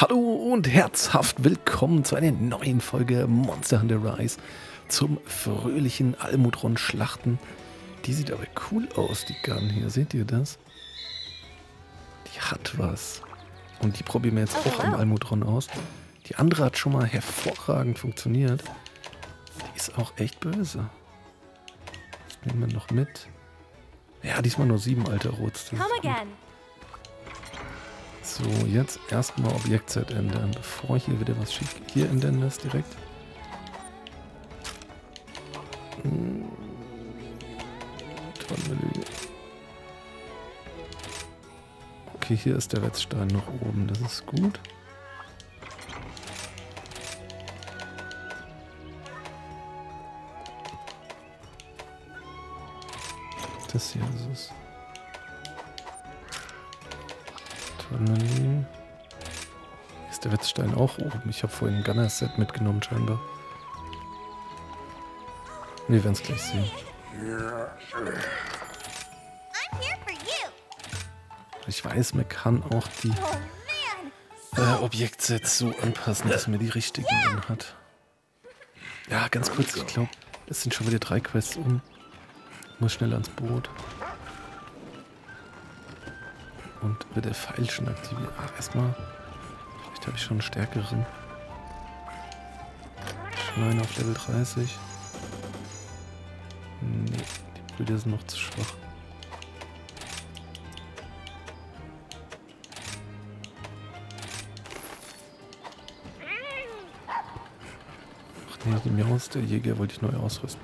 Hallo und herzhaft willkommen zu einer neuen Folge Monster Hunter Rise zum fröhlichen Almudron-Schlachten. Die sieht aber cool aus, die Gun hier. Seht ihr das? Die hat was. Und die probieren wir jetzt Oh, auch am wow. Almudron aus. Die andere hat schon mal hervorragend funktioniert. Die ist auch echt böse. Das nehmen wir noch mit. Ja, diesmal nur sieben alte Rots. ist Come gut. So, jetzt erstmal Objekt-Set ändern, bevor hier wieder was schief. Hier ändern das direkt. Hm. Tonmenü. Okay, hier ist der Wetzstein noch oben, das ist gut. Das hier ist es. Tonmenü. Ist der Wetzstein auch oben? Ich habe vorhin ein Gunner-Set mitgenommen, scheinbar. Wir werden es gleich sehen. Ich weiß, man kann auch die Oh äh, Objektsets so anpassen, dass man die richtigen dann hat. Ja, ganz kurz, ich glaube, es sind schon wieder drei Quests um. Muss schnell ans Boot. Und wird der Pfeil schon aktiviert. Ach, erstmal. Vielleicht habe ich schon einen stärkeren. Schneiden auf Level 30. Nee, die Brüder sind noch zu schwach. Ach nee, die Maus, der Jäger wollte ich neu ausrüsten.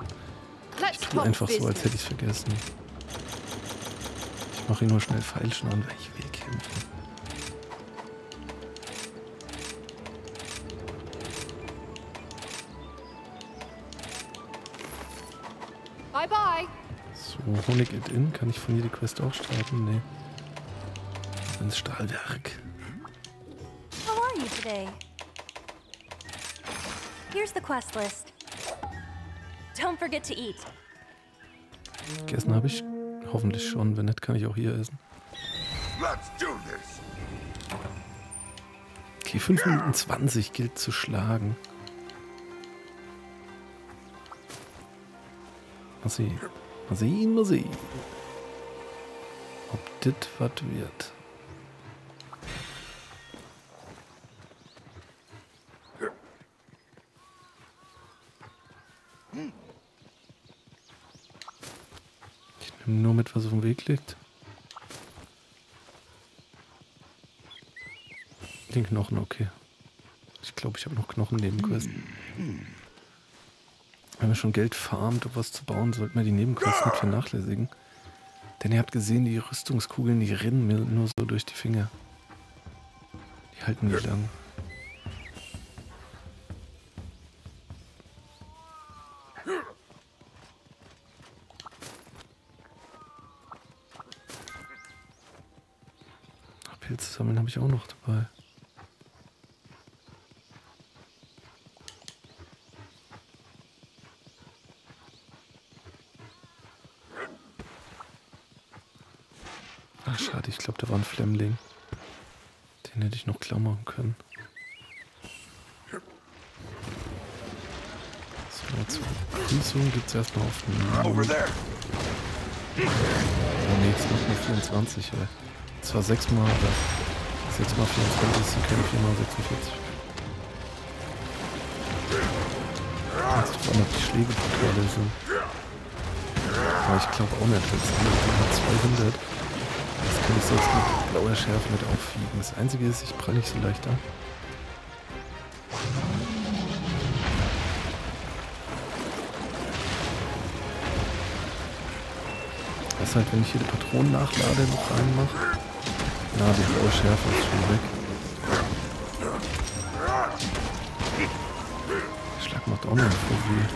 Ich tue einfach so, als hätte ich es vergessen. Ich mache ihn nur schnell feilschen an, weil ich will kämpfen. Bye bye. So, Honig it in. Kann ich von hier die Quest auch starten? Nee. Ins Stahlwerk. How are you today? Here's the quest list. Don't forget to eat. Gegessen habe ich hoffentlich schon. Wenn nicht, kann ich auch hier essen. Okay, 5 Minuten 20 gilt zu schlagen. Mal sehen. Mal sehen, mal sehen. Ob das was wird. Nehme nur mit, was auf dem Weg liegt. Den Knochen, okay. Ich glaube, ich habe noch Knochen Nebenquest. Wenn man schon Geld farmt, um was zu bauen, sollte man die Nebenquests nicht vernachlässigen. Denn ihr habt gesehen, die Rüstungskugeln, die rennen mir nur so durch die Finger. Die halten nicht lang. Ich auch noch dabei. Ach, schade, ich glaube, da war ein Flemmling. Den hätte ich noch klar machen können. So, zur Begrüßung gibt es erstmal auf den Over there. Oh nee, jetzt macht nur 24, ey. Zwar 6 mal, aber 6 mal 24 sind keine 4 mal 46. Jetzt an, ob die Schläge brutaler sind. Aber ich glaube auch nicht, weil Ding hat 200. Das kann ich selbst mit blauer Schärfe nicht aufwiegen. Das einzige ist, ich prall nicht so leicht an. Das ist halt, wenn ich hier die Patronen nachlade, noch reinmache. Na, die blaue Schärfe ist schon weg. Der Schlag macht auch noch voll weh.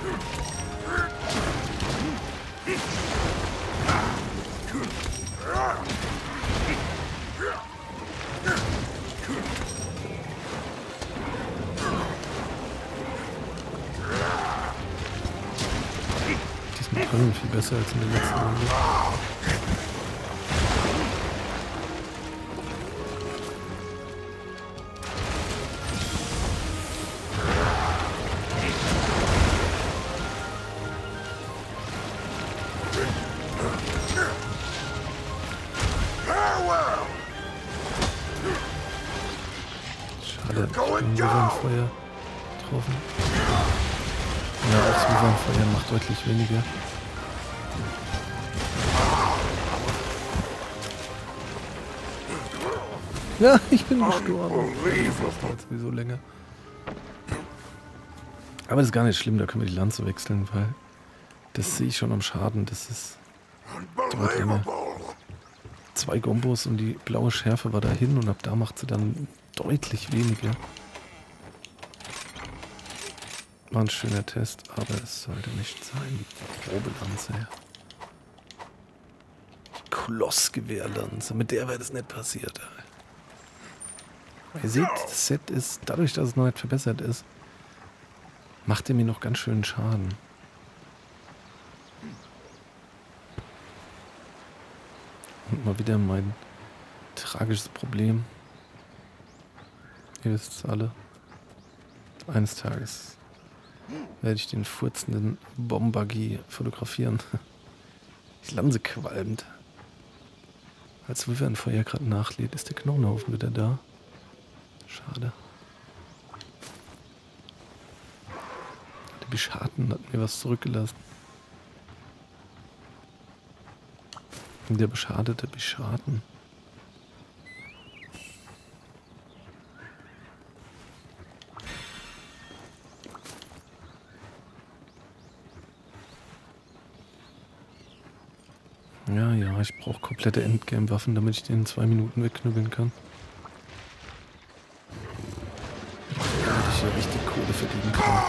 Diesmal können viel besser als in der letzten Runde. Wyvernfeuer getroffen. Ja, auch Wyvernfeuer macht deutlich weniger. Ja, ich bin gestorben. Das dauert sowieso länger. Aber das ist gar nicht schlimm, da können wir die Lanze wechseln, weil das sehe ich schon am Schaden. Das ist zwei Gombos und die blaue Schärfe war dahin und ab da macht sie dann deutlich weniger. War ein schöner Test, aber es sollte nicht sein. Die grobe Lanze, ja. Die Kolossgewehrlanze, mit der wäre das nicht passiert. Ihr seht, das Set ist, dadurch, dass es noch nicht verbessert ist, macht er mir noch ganz schön Schaden. Und mal wieder mein tragisches Problem. Ihr wisst es alle. Eines Tages werde ich den furzenden Bombuggy fotografieren. Die Lanze qualmt. Als Wyvernfeuer gerade nachlädt, ist der Knochenhaufen wieder da. Schade. Der Bescharten hat mir was zurückgelassen. Der beschadete Beschaden. Ja, ja, ich brauche komplette Endgame-Waffen, damit ich den in zwei Minuten wegknüppeln kann. Damit ich hier richtig Kohle verdienen kann.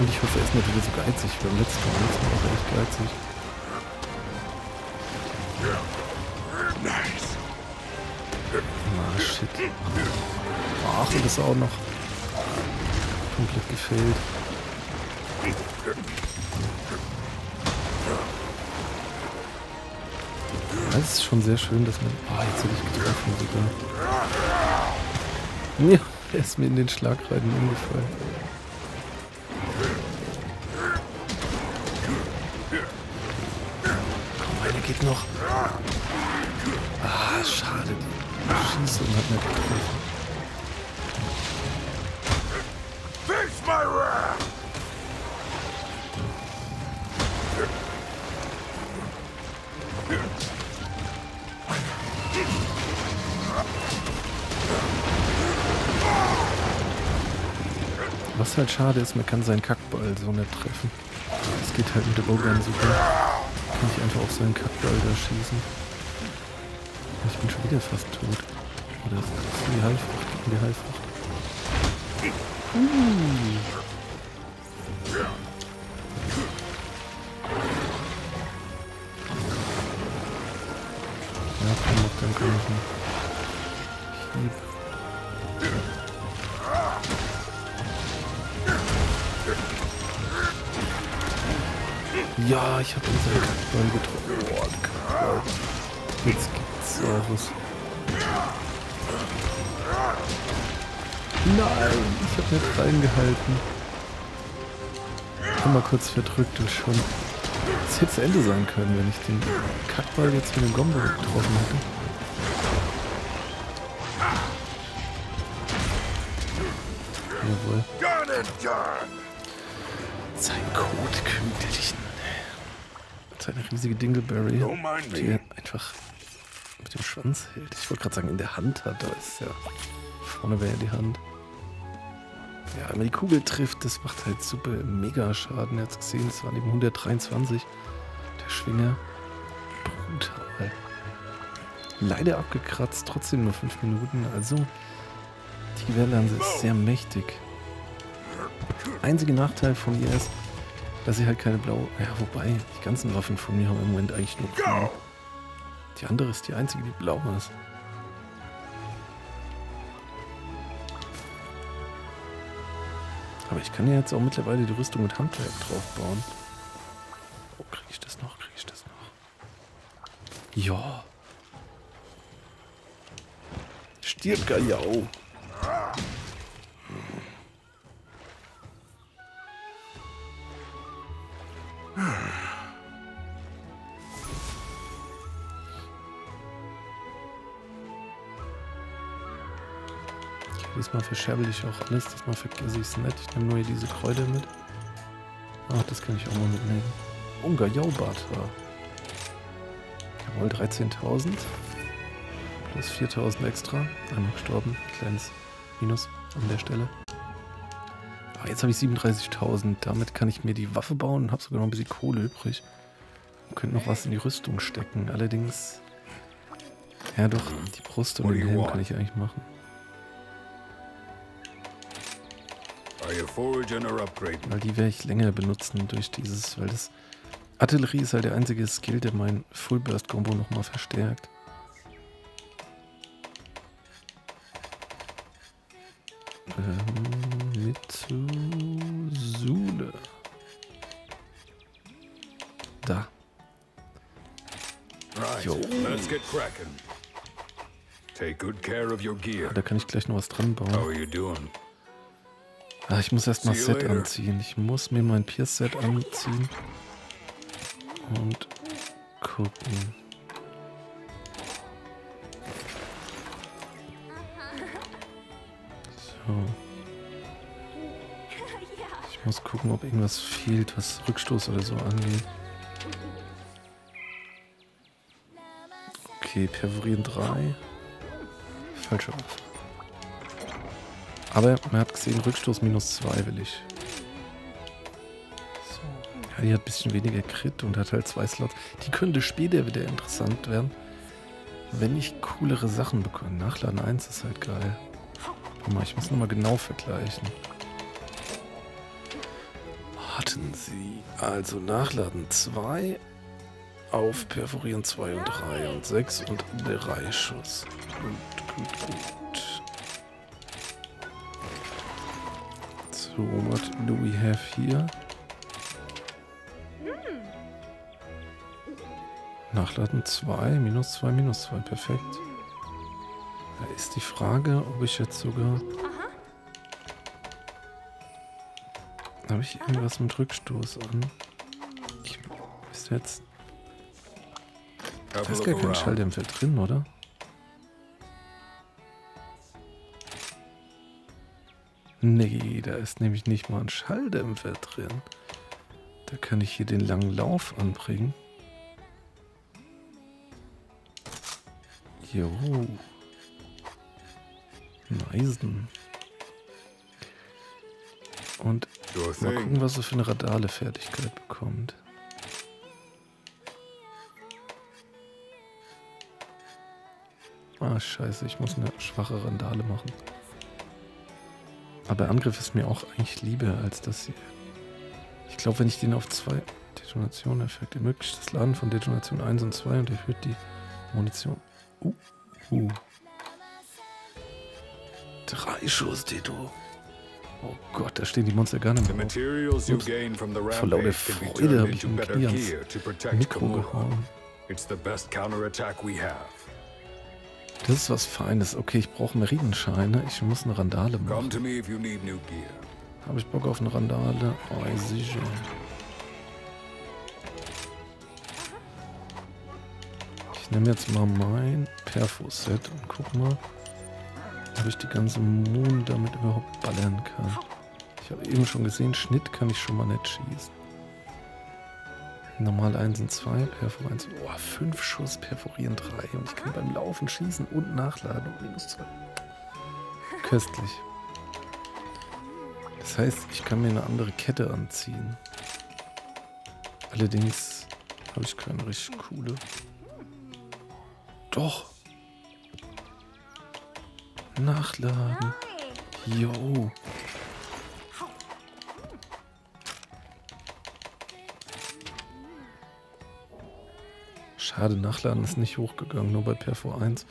Und ich hoffe, er ist nicht wieder so geizig wie beim letzten Mal. Letztes war er echt geizig. Ah, shit. Ach, und das auch noch komplett gefällt. Das ist schon sehr schön, dass man... Ah, jetzt hätte ich getroffen sogar. Ja, er ist mir in den Schlagreiten umgefallen. Komm, einer geht noch. Ah, schade. Die Schießung hat nicht getroffen. Was halt schade ist, man kann seinen Kackball so nicht treffen. Das geht halt mit dem Ogre super. Kann ich einfach auf seinen Kackball da schießen. Ich bin schon wieder fast tot. Oder ist das die Heilfrucht? Die Heilfrucht. Uh. Ja, ich habe unseren Kackball getroffen. Boah, Kackball. Jetzt gibt's auch was. Nein, ich habe nicht reingehalten. Ich hab mal kurz verdrückt und schon. Es hätte zu Ende sein können, wenn ich den Kackball jetzt mit dem Gombo getroffen hätte. Jawohl. Done and done. Seine riesige Dingleberry, mind die einfach mit dem Schwanz hält. Ich wollte gerade sagen, in der Hand hat. Da ist ja. Vorne wäre ja die Hand. Ja, wenn man die Kugel trifft, das macht halt super mega Schaden. Er hat gesehen, es waren eben 123. Der Schwinger. Brutal. Leider abgekratzt, trotzdem nur 5 Minuten. Also, die Gewehrlanze ist sehr mächtig. Einziger Nachteil von ihr ist, dass sie halt keine blaue. Ja, wobei, die ganzen Waffen von mir haben im Moment eigentlich nur grün. Die andere ist die einzige, die blau ist. Aber ich kann ja jetzt auch mittlerweile die Rüstung mit Handwerk drauf bauen. Oh, krieg ich das noch? Krieg ich das noch? Ja. Stirb, Gajau. Diesmal verscherbel ich auch alles, das mal vergesse ich es nicht. Ich nehme nur hier diese Kräuter mit. Ach, das kann ich auch mal mitnehmen. Ungar Jaubart. Jawohl, 13.000. Plus 4.000 extra. Einmal gestorben. Kleines Minus an der Stelle. Ah, jetzt habe ich 37.000. Damit kann ich mir die Waffe bauen und habe sogar noch ein bisschen Kohle übrig. Und könnte noch was in die Rüstung stecken. Allerdings... Ja doch, die Brust und den Helm kann ich eigentlich machen. Weil die werde ich länger benutzen durch dieses, weil das Artillerie ist halt der einzige Skill, der mein Full Burst Combo nochmal verstärkt. Ähm, mit Sule. Da. Jo. Ah, da kann ich gleich noch was dran bauen. Ah, ich muss erst mal Set anziehen. Ich muss mir mein Pierce-Set anziehen. Und gucken. So. Ich muss gucken, ob irgendwas fehlt, was Rückstoß oder so angeht. Okay, perforieren 3. Falsche Waffe. Aber man hat gesehen, Rückstoß minus 2 will ich. So. Ja, die hat ein bisschen weniger Crit und hat halt zwei Slots. Die könnte später wieder interessant werden, wenn ich coolere Sachen bekomme. Nachladen 1 ist halt geil. Warte mal, ich muss nochmal genau vergleichen. Warten Sie. Also Nachladen 2 auf Perforieren 2 und 3 und 6 und 3 Schuss. Gut, gut, gut. So, what do we have here? Nachladen 2, minus 2, minus 2, perfekt. Da ist die Frage, ob ich jetzt sogar... Habe ich irgendwas mit Rückstoß an? Ich ist jetzt... Da ist gar kein Schalldämpfer drin, oder? Nee, da ist nämlich nicht mal ein Schalldämpfer drin. Da kann ich hier den langen Lauf anbringen. Jo. Neisen. Und mal gucken, was er für eine Radale-Fertigkeit bekommt. Ah, scheiße, ich muss eine schwache Randale machen. Aber Angriff ist mir auch eigentlich lieber als das hier. Ich glaube, wenn ich den auf zwei Detonationen effekt ermöglicht das Laden von Detonation 1 und 2 und erhöht die Munition. Uh, uh. Drei Schuss, Deto. Oh Gott, da stehen die Monster gar nicht mehr. Ups. Vor lauter Freude habe ich im Knie ans Mikro gehauen. It's the best counterattack we have. Das ist was Feines. Okay, ich brauche Meridenscheine. Ich muss eine Randale machen. Habe ich Bock auf eine Randale? Oh, sicher. Ich nehme jetzt mal mein Perfo-Set und guck mal, ob ich die ganze Moon damit überhaupt ballern kann. Ich habe eben schon gesehen, Schnitt kann ich schon mal nicht schießen. Normal 1 und 2, Perfo 1. Oh, 5 Schuss, perforieren 3. Und ich kann beim Laufen schießen und nachladen und minus 2. Köstlich. Das heißt, ich kann mir eine andere Kette anziehen. Allerdings habe ich keine richtig coole. Doch. Nachladen. Jo. Schade, Nachladen ist nicht hochgegangen, nur bei Perfor 1.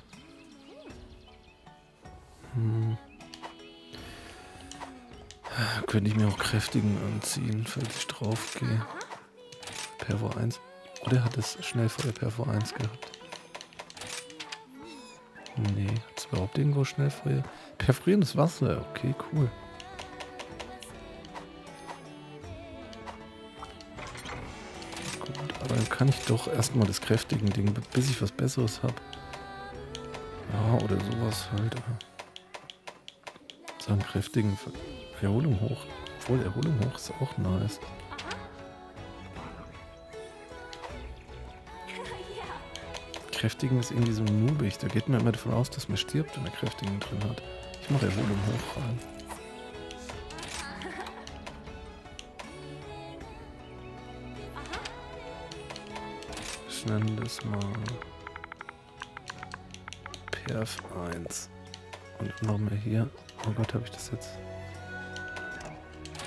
Hm. Könnte ich mir auch kräftigen anziehen, falls ich drauf gehe. Perfor 1. Oder hat es Schnellfeuer Perfor 1 gehabt? Nee, hat es überhaupt irgendwo Schnellfeuer? Perforierendes Wasser, okay, cool. Kann ich doch erstmal das kräftigen Ding, bis ich was Besseres habe. Ja, oder sowas halt. So einen kräftigen Ver Erholung hoch. Obwohl, Erholung hoch ist auch nice. Kräftigen ist irgendwie so noobig. Da geht man immer davon aus, dass man stirbt, wenn er Kräftigen drin hat. Ich mache Erholung hoch rein. Ich nenne das mal Perf 1. Und noch mehr hier. Oh Gott, habe ich das jetzt?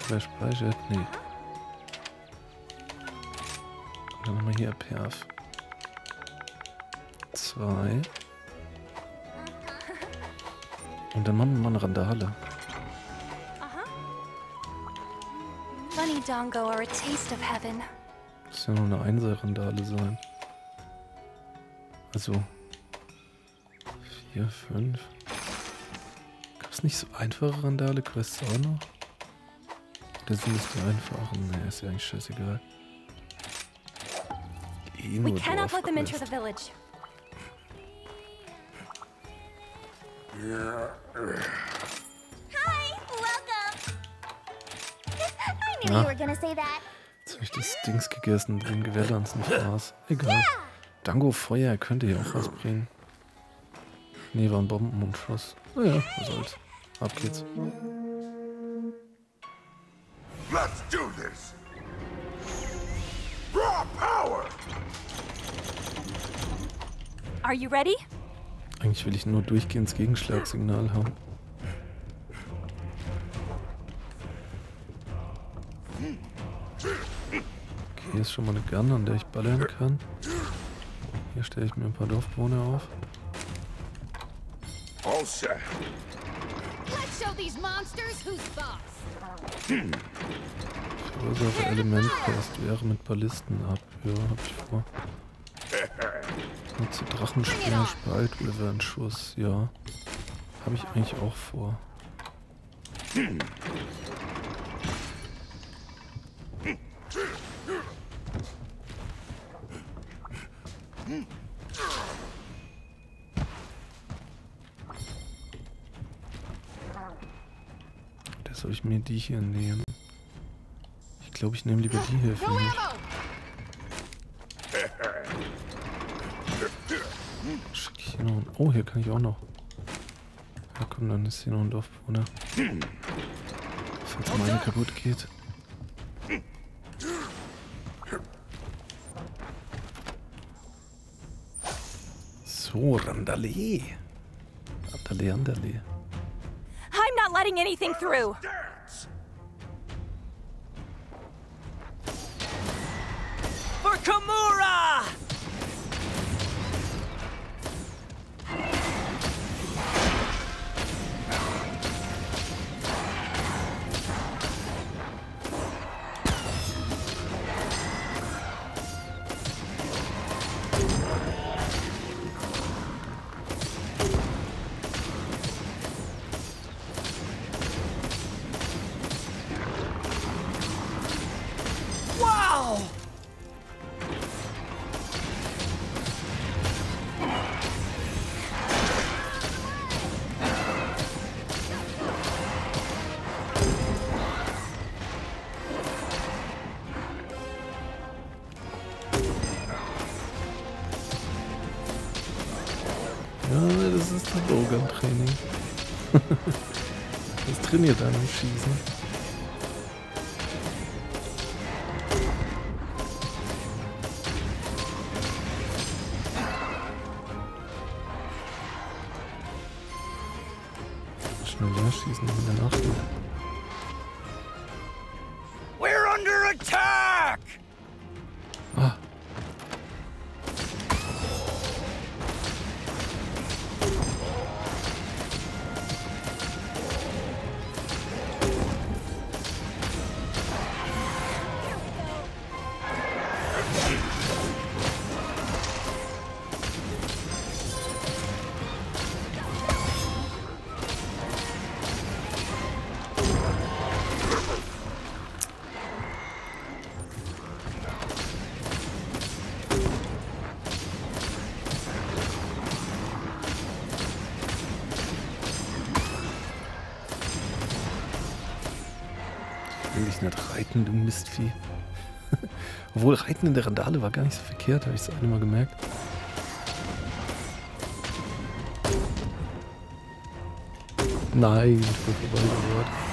Wer speichert? Nee. Und dann haben wir hier Perf 2. Und dann machen wir mal eine Randale. Dongo are a taste of heaven. Das ja nur eine Einser-Randale sein. Also. 4, 5. Gab es nicht so einfache Randale-Quests auch noch? Oder sind das die einfachen? Nee, ist ja eigentlich scheißegal. Eh We nur cannot let them enter the village. Hi, welcome. I knew you were gonna say that. Jetzt habe ich das Dings gegessen, den Gewehrlanzen Fraß. Egal. Dango Feuer könnte hier auch was bringen. Nee, waren Bomben und Schuss. Naja, was soll's. Ab geht's. Let's do this. Raw power. Are you ready? Eigentlich will ich nur durchgehendes Gegenschlagsignal haben. Okay, hier ist schon mal eine Gun, an der ich ballern kann. Hier stelle ich mir ein paar Dorfbewohner auf. All set. Let's show these monsters who's boss. Verursache Elementkost, wehre mit Ballisten ab. Ja, hab ich vor. Nutze Drachenspeer, Spalt, Schuss. Ja, habe ich eigentlich auch vor. Da soll ich mir die hier nehmen. Ich glaube, ich nehme lieber die hier für No mich. ammo! Schick ich hier noch ein- Oh, hier kann ich auch noch. Ja, komm, dann ist hier noch ein Dorfbewohner. Falls meine kaputt geht. So, Randale. Randale, Randale. I'm not letting anything through. Dance. For Kimura! Das ist das Logan-Training. das trainiert einen am Schießen. Schneller schießen in der Nacht. Dich nicht reiten, du Mistvieh. Obwohl Reiten in der Randale war gar nicht so verkehrt, habe ich das eine Mal gemerkt. Nein, ich bin vorbei You're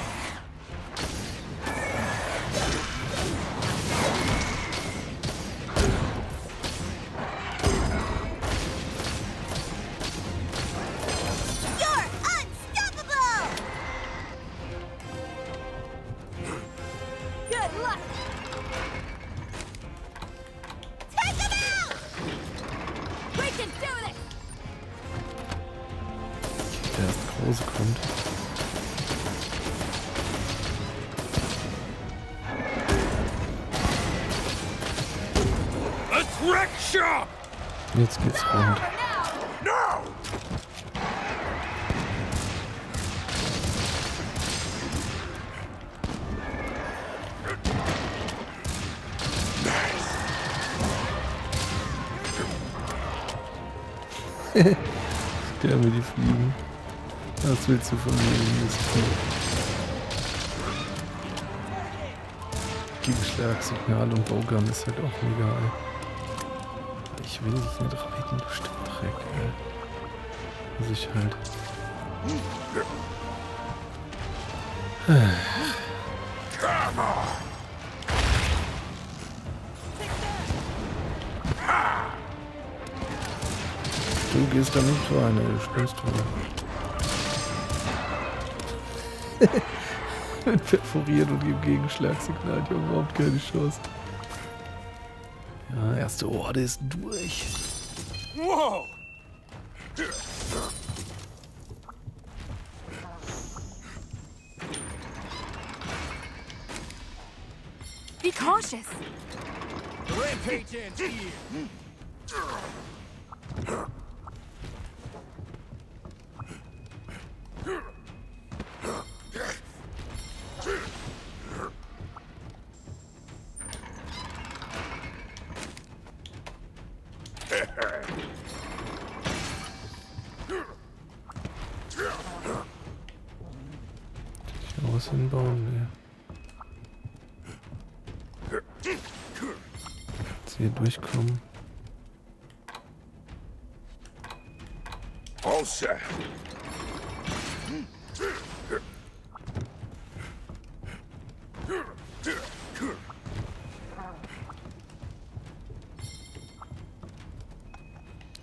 Jetzt geht's rund. Der mir die Fliegen. Was willst du von mir? Gegenschlagsignal und Bowgun ist halt auch egal. Ich will dich nicht reiten, du Stückdreck, ey. Muss ich halt. Du gehst da nicht rein, ey, du spinnst du. Perforiert und gibt Gegenschlagsignal, die haben überhaupt keine Chance. Ja, erste Horde ist durch. Whoa! Be cautious! Rampage ends here.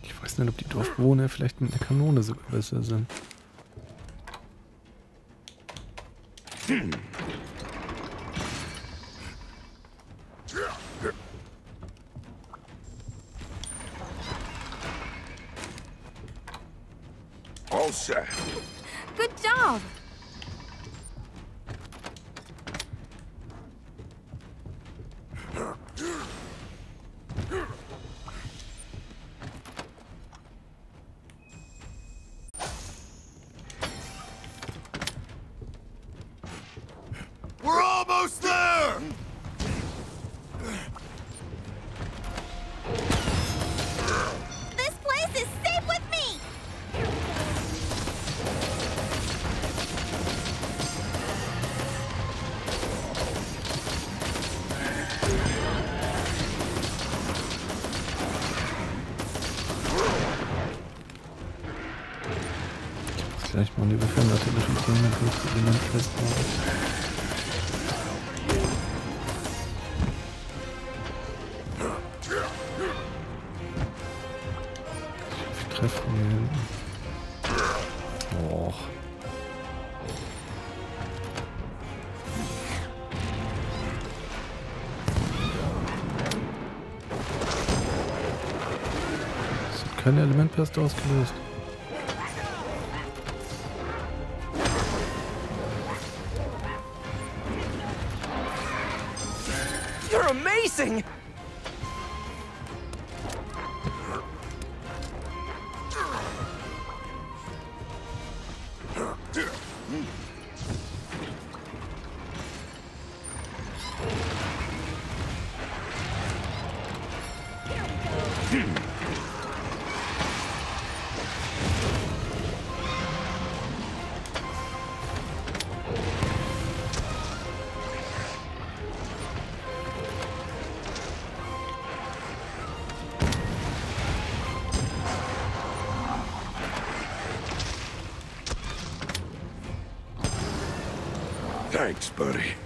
Ich weiß nicht, ob die Dorfbewohner vielleicht mit einer Kanone sogar besser sind. Vielleicht mal die Waffe natürlich mit dem mit Element festmachen. Ich treffe ihn Thanks, buddy.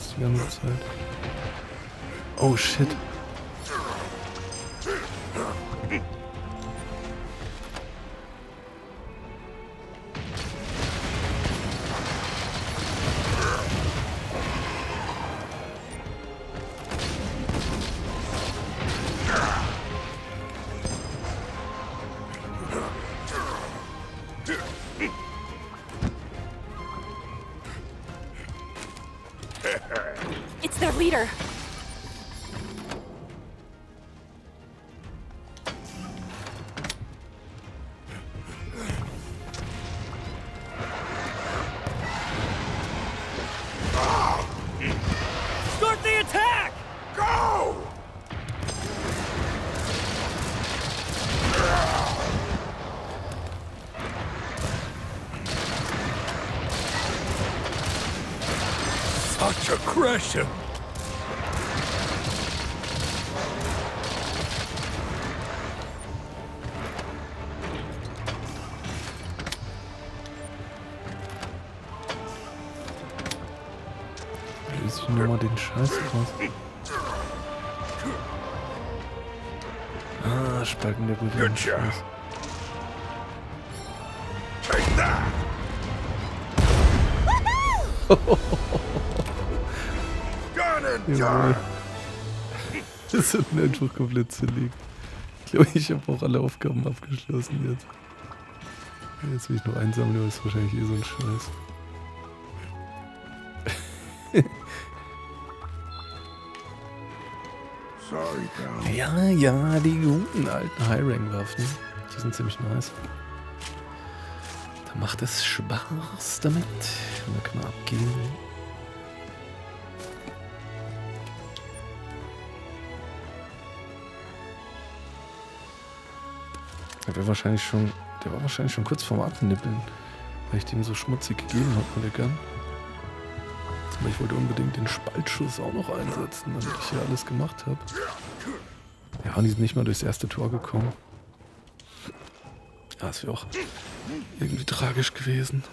Jetzt die ganze Zeit. Oh shit. Aggression! Löse ich nochmal den Scheiß raus. Ah, Spalten der Bewegung. Take that! Done! Das sind einfach komplett zerlegt. Ich glaube, ich habe auch alle Aufgaben abgeschlossen jetzt. Jetzt will ich nur einsammeln, aber ist wahrscheinlich eh so ein Scheiß. Ja, ja, die guten alten High-Rank-Waffen. Die sind ziemlich nice. Da macht es Spaß damit. Da kann man abgehen. Der war wahrscheinlich schon, der war wahrscheinlich schon kurz vorm Abnippeln, weil ich den so schmutzig gegeben habe der Gun. Aber ich wollte unbedingt den Spaltschuss auch noch einsetzen, damit ich hier alles gemacht habe. Ja, und die sind nicht mal durchs erste Tor gekommen. Ja, das wäre auch irgendwie tragisch gewesen.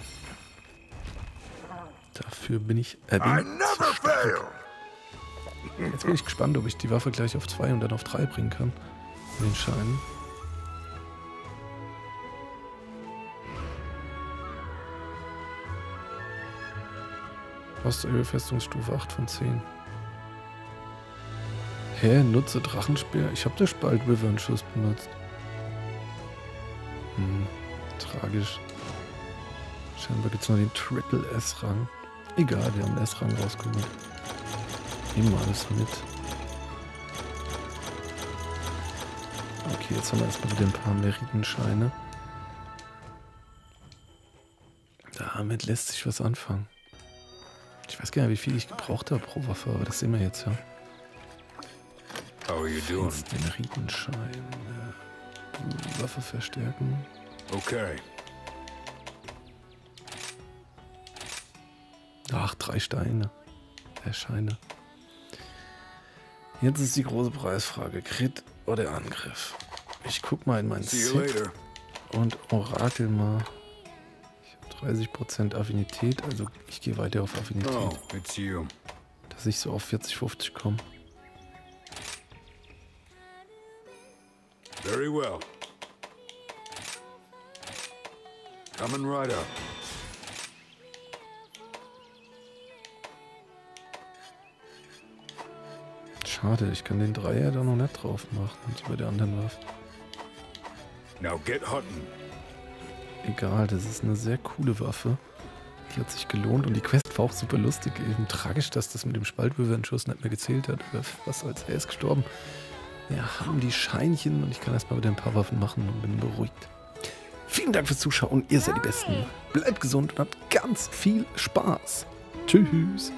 Dafür bin ich never fail! Jetzt bin ich gespannt, ob ich die Waffe gleich auf 2 und dann auf 3 bringen kann. Den Scheinen. Festungsstufe 8 von 10. Hä? Nutze Drachenspeer? Ich habe der Spalt Schuss benutzt. Hm, tragisch. Scheinbar gibt es noch den Triple S-Rang. Egal, wir haben S-Rang rausgeholt. Nehmen wir alles mit. Okay, jetzt haben wir erstmal wieder ein paar Meritenscheine. Damit lässt sich was anfangen. Ich weiß gar nicht, wie viel ich gebraucht habe pro Waffe, aber das sehen wir jetzt ja. How are you doing? Den Meritenschein. Äh, Waffe verstärken. Okay. Ach, drei Steine. Äh, Scheine. Jetzt ist die große Preisfrage. Crit oder Angriff? Ich guck mal in mein See you Set und orakel mal. Ich habe 30% Affinität, also ich gehe weiter auf Affinität, Oh, dass ich so auf 40, 50 komme. Very well. Coming right up. Schade, ich kann den Dreier da noch nicht drauf machen, so bei der anderen Waffe. Now get hunting. Egal, das ist eine sehr coole Waffe. Die hat sich gelohnt und die Quest war auch super lustig. Eben tragisch, dass das mit dem Spaltwürfelschuss nicht mehr gezählt hat. Was soll's, er ist gestorben. Wir haben die Scheinchen und ich kann erstmal wieder ein paar Waffen machen und bin beruhigt. Vielen Dank fürs Zuschauen. Ihr seid die Besten. Bleibt gesund und habt ganz viel Spaß. Tschüss.